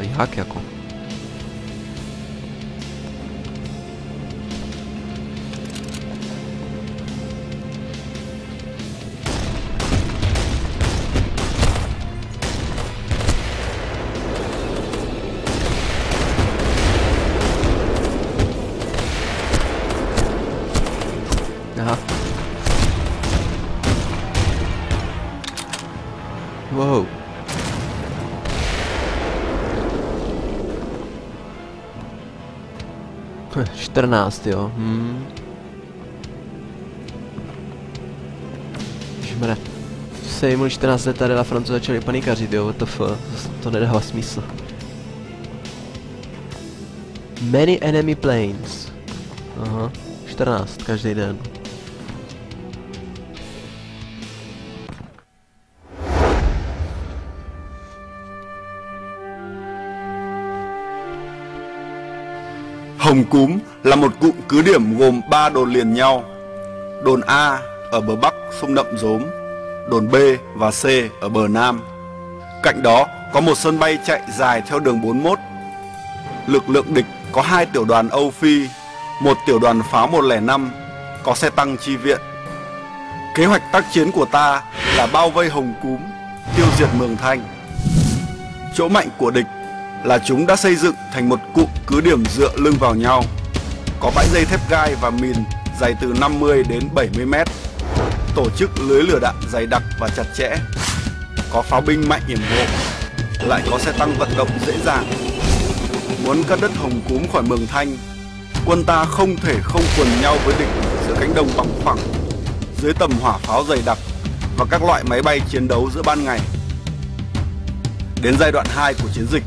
Jak jako? 14, jo. Hmm. Žmre. Se jim 14 let tady na Francu začali panikařit, jo, fuck. To nedává smysl. Many enemy planes. Aha. 14 každý den. Hồng Cúm là một cụm cứ điểm gồm 3 đồn liền nhau. Đồn A ở bờ Bắc sông Nậm Rốm, đồn B và C ở bờ Nam. Cạnh đó có một sân bay chạy dài theo đường 41. Lực lượng địch có hai tiểu đoàn Âu Phi, một tiểu đoàn pháo 105, có xe tăng chi viện. Kế hoạch tác chiến của ta là bao vây Hồng Cúm, tiêu diệt Mường Thanh. Chỗ mạnh của địch là chúng đã xây dựng thành một cụm cứ điểm dựa lưng vào nhau. Có bãi dây thép gai và mìn dày từ 50 đến 70 mét. Tổ chức lưới lửa đạn dày đặc và chặt chẽ. Có pháo binh mạnh hiểm hộ, lại có xe tăng vận động dễ dàng. Muốn cắt đất Hồng Cúm khỏi Mường Thanh, quân ta không thể không quần nhau với địch giữa cánh đồng bằng phẳng, dưới tầm hỏa pháo dày đặc và các loại máy bay chiến đấu giữa ban ngày. Đến giai đoạn 2 của chiến dịch,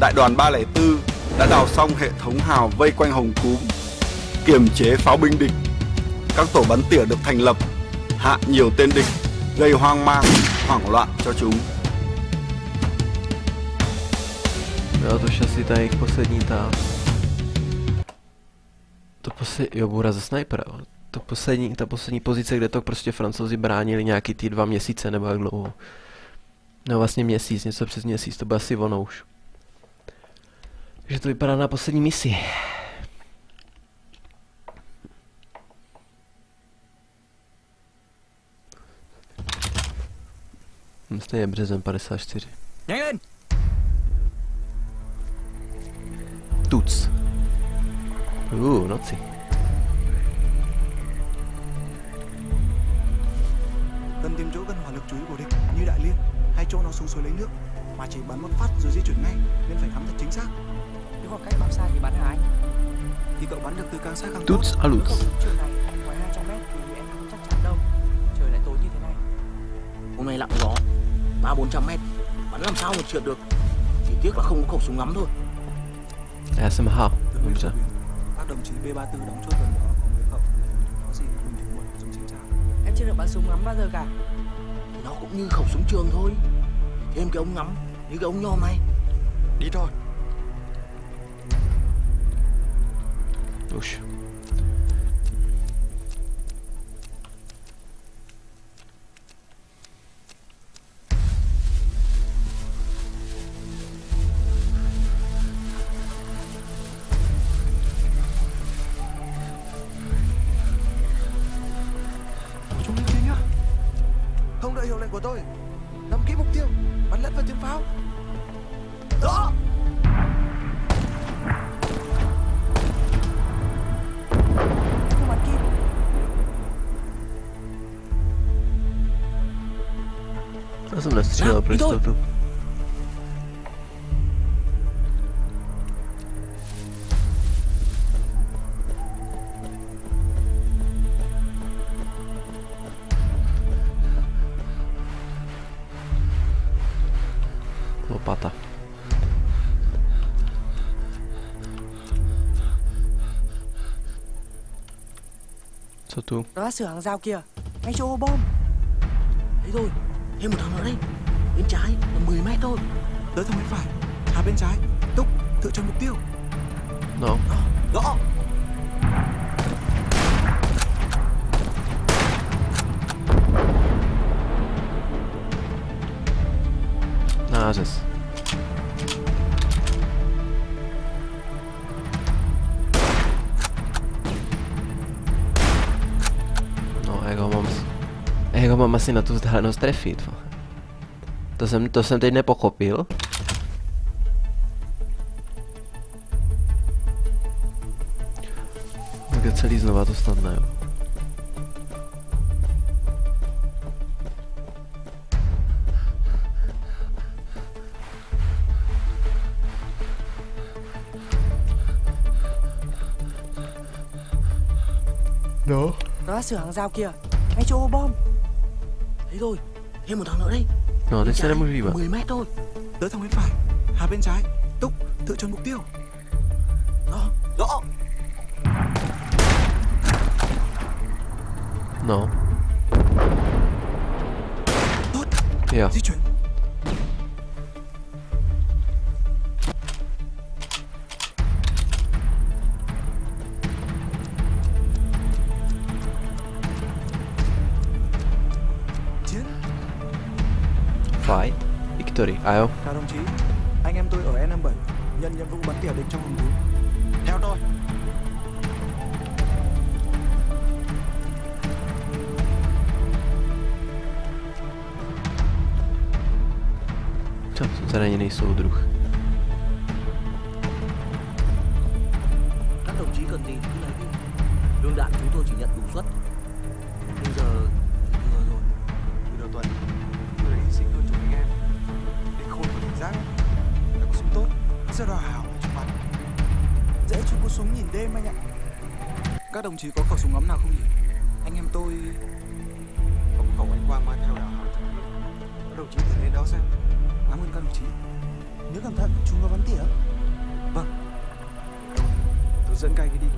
đại đoàn 304 đã đào xong hệ thống hào vây quanh Hồng Cúm, kiềm chế pháo binh địch. Các tổ bắn tỉa được thành lập, hạ nhiều tên địch, gây hoang mang, hoảng loạn cho chúng. Jo, to už asi ta jejich poslední ta... To poslední, jo, bůra ze snajpera. To poslední, ta poslední pozice, kde to prostě francouzi bránili nějaký ty dva měsíce nebo jak dlouho. No vlastně měsíc, něco přes měsíc, to bylo asi ono už. Takže to vypadá na poslední misi. Hm, Stejně březen 54. Nhanh lên Tuc. Uh, noci. Cần tìm chỗ gần hỏa lực chú ý của địch như đại liên hay chỗ nó xuống suối lấy nước mà chỉ bắn một phát rồi di chuyển ngay nên phải ngắm thật chính xác. Nếu khoảng cách bao xa thì bắn anh? Thì cậu bắn được từ càng xa càng tốt. Tuc a luz. Không, trường này ngoài 200 mét thì em không chắc chắn đâu Trời lại tối như thế này Hôm nay lặng gió ba bốn trăm mét Bắn làm sao mà trượt được Chỉ tiếc là không có khẩu súng ngắm thôi Dobře. bờ biển, các đồng chí B34 đóng chốt gần đó có mấy cậu. Có gì mình ถึง muộn dùng chính xác. Em chưa được bắn súng ngắm bao giờ cả Nó cũng như khẩu súng trường thôi Thêm cái ống ngắm Như cái ống nhòm này Đi thôi. Už. Jdi to. jistotu. Lopata. Co tu? Đó là sửa hàng rào kìa Ngay chỗ ô bom Thế thôi Thêm một thằng nữa đây Bên trái là 10 mét thôi Tới thằng bên phải À bên trái Túc Tự chọn mục tiêu đó no. Đó Nazis. No, ego mám... Ego mám asi na tu vzdálenost trefit. To jsem, to jsem teď nepochopil. Tak je celý znova to snad ne. jo. No. Đó là sửa hàng rào kìa Ngay chỗ bom Thấy rồi, thêm một thằng nữa đây. No, teď se Trái, nemůžu hýbat. 10 mét thôi. Tới thằng bên phải Hà bên trái Túc tự chọn mục tiêu Đó, đó. No. Tốt Jo. Di chuyển Victory. A jo. Chào đồng chí Anh em tôi ở E57 Nhận nhiệm vụ bắn tỉa địch trong hầm núi Theo tôi Čo, zraněný soudruh. Các đồng chí cần gì cứ lấy đi. Lương đạn chúng tôi chỉ nhận đủ suất. Bây giờ rất đòi hào để chúng bắn Dễ chúng có súng nhìn đêm anh ạ. Các đồng chí có khẩu súng ấm nào không nhỉ? Anh em tôi Có một khẩu anh quang mang theo đảo hào Các đồng chí thử lên đó xem. Cảm ơn các đồng chí. Nhớ cẩn thận, chúng có bắn tỉa. Vâng. Tôi dẫn cay cái đi.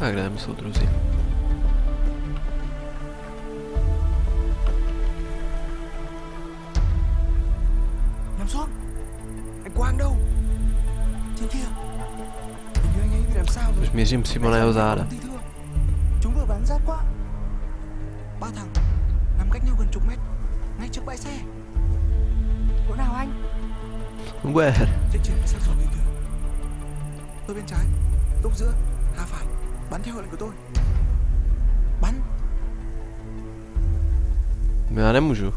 Tak jdeme soudruzi. Měřím přímo na jeho záda. Chúng vừa bắn sát quá. Ba thằng Nằm cách nhau gần chục mét. Ngay trước bãi xe. Chỗ nào anh? Where? Trên trên sát rồi kìa Tôi bên trái Túc giữa Hà phải. Bắn theo lệnh của tôi. Bắn. Já nemůžu.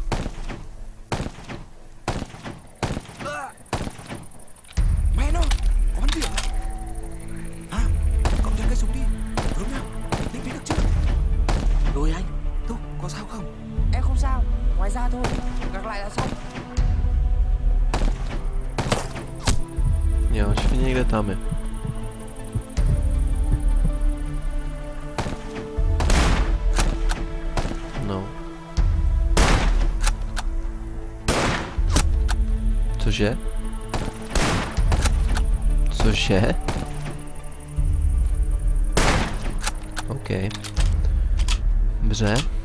Někde tam je. No. Cože? Cože? OK. Dobře.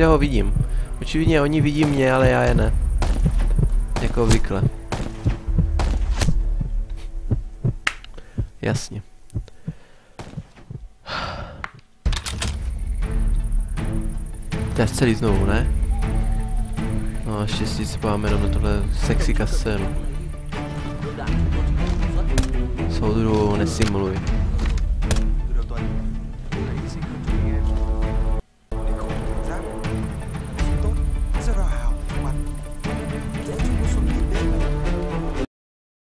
Že ho vidím. Očividně oni vidí mě, ale já je ne. Jako obvykle. Jasně. To je celý znovu, ne? No, štěstí se máme jenom na tohle sexy suất. Soudru, nesimuluj.